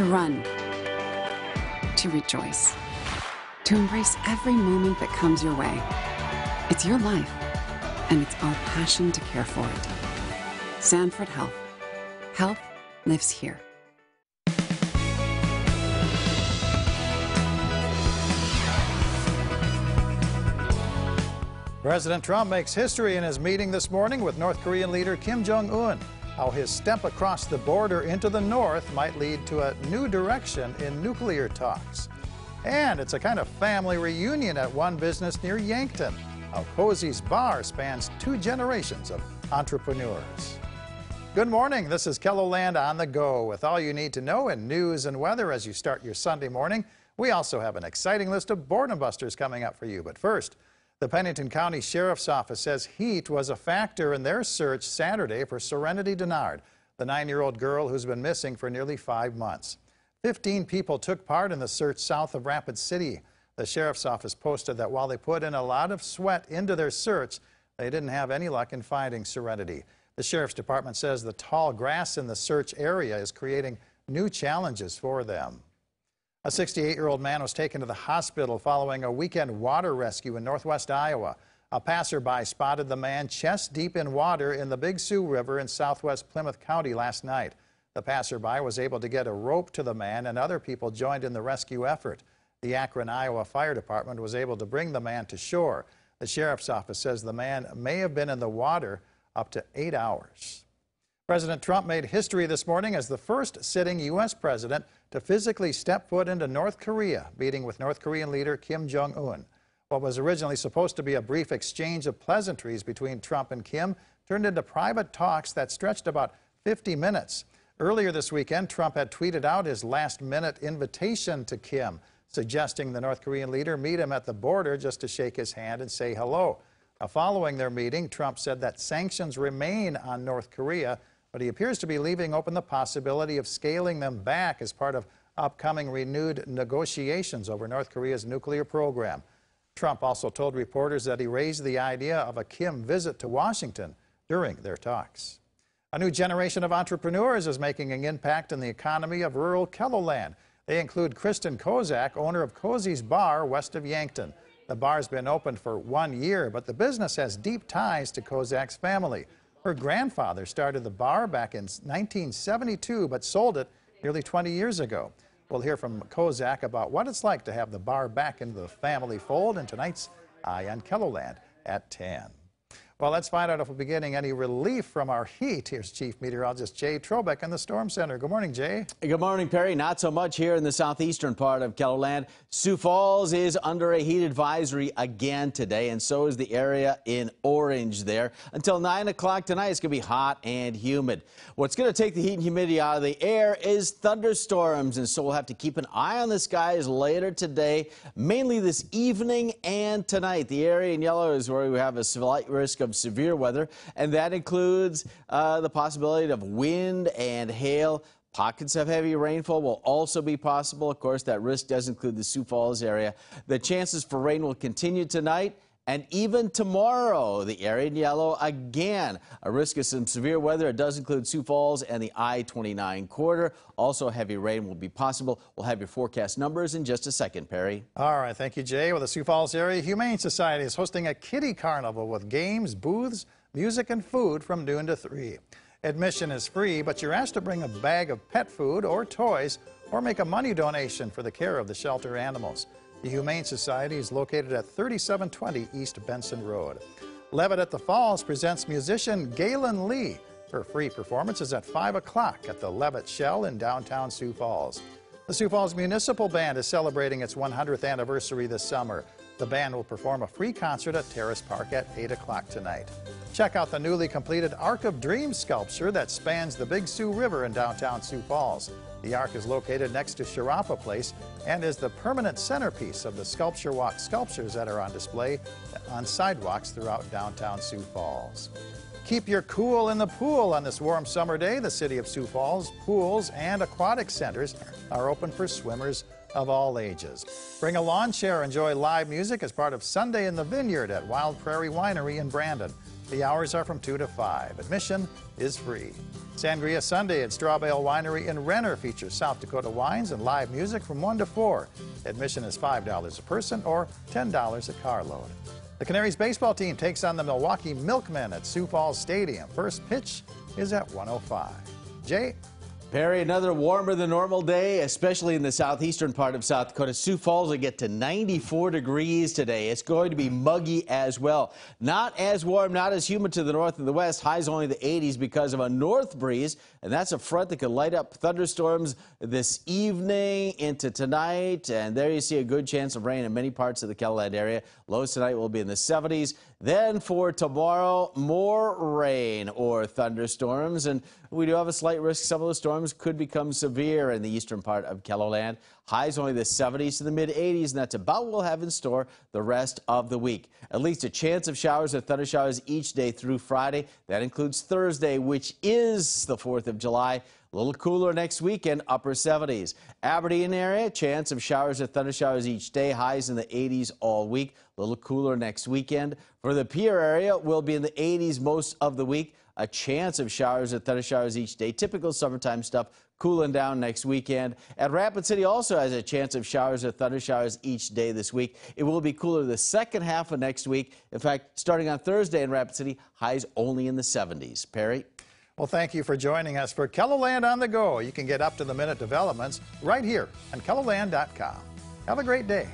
to run, to rejoice, to embrace every moment that comes your way. It's your life, and it's our passion to care for it. Sanford Health. Health lives here. President Trump makes history in his meeting this morning with North Korean leader Kim Jong un. How his step across the border into the north might lead to a new direction in nuclear talks. And it's a kind of family reunion at one business near Yankton. How Cozy's Bar spans two generations of entrepreneurs. Good morning. This is KELOLAND on the go with all you need to know in news and weather as you start your Sunday morning. We also have an exciting list of boredom busters coming up for you. But first, the Pennington County Sheriff's Office says heat was a factor in their search Saturday for Serenity Dennard, the nine-year-old girl who's been missing for nearly five months. Fifteen people took part in the search south of Rapid City. The Sheriff's Office posted that while they put in a lot of sweat into their search, they didn't have any luck in finding Serenity. The Sheriff's Department says the tall grass in the search area is creating new challenges for them. A 68-year-old man was taken to the hospital following a weekend water rescue in northwest Iowa. A passerby spotted the man chest deep in water in the Big Sioux River in southwest Plymouth County last night. The passerby was able to get a rope to the man and other people joined in the rescue effort. The Akron, Iowa Fire Department was able to bring the man to shore. The sheriff's office says the man may have been in the water up to eight hours. President Trump made history this morning as the first sitting U.S. president to physically step foot into North Korea, meeting with North Korean leader Kim Jong un. What was originally supposed to be a brief exchange of pleasantries between Trump and Kim turned into private talks that stretched about 50 minutes. Earlier this weekend, Trump had tweeted out his last minute invitation to Kim, suggesting the North Korean leader meet him at the border just to shake his hand and say hello. Now, following their meeting, Trump said that sanctions remain on North Korea but he appears to be leaving open the possibility of scaling them back as part of upcoming renewed negotiations over North Korea's nuclear program. Trump also told reporters that he raised the idea of a Kim visit to Washington during their talks. A new generation of entrepreneurs is making an impact in the economy of rural KELOLAND. They include Kristen Kozak, owner of Cozy's Bar west of Yankton. The bar's been open for one year, but the business has deep ties to Kozak's family. Her grandfather started the bar back in 1972, but sold it nearly 20 years ago. We'll hear from Kozak about what it's like to have the bar back into the family fold in tonight's Eye on KELOLAND at 10. Well, let's find out if we'll be getting any relief from our heat. Here's Chief Meteorologist Jay Trobec in the Storm Center. Good morning, Jay. Good morning, Perry. Not so much here in the southeastern part of KELOLAND. Sioux Falls is under a heat advisory again today, and so is the area in orange there. Until 9 o'clock tonight, it's going to be hot and humid. What's going to take the heat and humidity out of the air is thunderstorms, and so we'll have to keep an eye on the skies later today, mainly this evening and tonight. The area in yellow is where we have a slight risk of of severe weather, and that includes uh, the possibility of wind and hail. Pockets of heavy rainfall will also be possible. Of course, that risk does include the Sioux Falls area. The chances for rain will continue tonight and even tomorrow, the area in yellow again. A risk of some severe weather. It does include Sioux Falls and the I-29 corridor. Also, heavy rain will be possible. We'll have your forecast numbers in just a second, Perry. All right. Thank you, Jay. Well, the Sioux Falls Area Humane Society is hosting a kitty carnival with games, booths, music, and food from noon to 3. Admission is free, but you're asked to bring a bag of pet food or toys or make a money donation for the care of the shelter animals. The Humane Society is located at 3720 East Benson Road. Levitt at the Falls presents musician Galen Lee. Her free performance is at 5 o'clock at the Levitt Shell in downtown Sioux Falls. The Sioux Falls Municipal Band is celebrating its 100th anniversary this summer. The band will perform a free concert at Terrace Park at 8 o'clock tonight. Check out the newly completed Arc of Dreams sculpture that spans the Big Sioux River in downtown Sioux Falls. The Arc is located next to Cherapa Place and is the permanent centerpiece of the Sculpture Walk sculptures that are on display on sidewalks throughout downtown Sioux Falls. Keep your cool in the pool on this warm summer day. The city of Sioux Falls pools and aquatic centers are open for swimmers of all ages. Bring a lawn chair, enjoy live music as part of Sunday in the Vineyard at Wild Prairie Winery in Brandon. The hours are from 2 to 5. Admission is free. Sangria Sunday at Strawbale Winery in Renner features South Dakota wines and live music from 1 to 4. Admission is $5 a person or $10 a carload. The Canaries baseball team takes on the Milwaukee Milkmen at Sioux Falls Stadium. First pitch is at 105. Jay? Perry, another warmer than normal day, especially in the southeastern part of South Dakota. Sioux Falls will get to 94 degrees today. It's going to be muggy as well. Not as warm, not as humid to the north and the west. Highs only the 80s because of a north breeze, and that's a front that could light up thunderstorms this evening into tonight. And there you see a good chance of rain in many parts of the KELOLAND area. Lows tonight will be in the 70s. Then for tomorrow, more rain or thunderstorms. And we do have a slight risk some of the storms could become severe in the eastern part of KELOLAND. Highs only the 70s to the mid 80s, and that's about what we'll have in store the rest of the week. At least a chance of showers or thunder showers each day through Friday. That includes Thursday, which is the 4th of July. A little cooler next weekend, upper 70s. Aberdeen area, chance of showers or thunder showers each day, highs in the 80s all week. A little cooler next weekend. For the Pierre area, we'll be in the 80s most of the week. A chance of showers or thunder showers each day. Typical summertime stuff cooling down next weekend. At Rapid City also has a chance of showers or thunder showers each day this week. It will be cooler the second half of next week. In fact, starting on Thursday in Rapid City, highs only in the 70s. Perry? Well, thank you for joining us for KELOLAND on the Go. You can get up to the minute developments right here on KELOLAND.com. Have a great day.